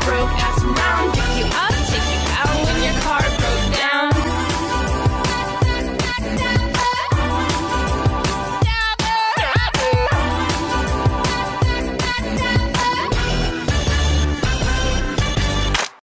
broke ass some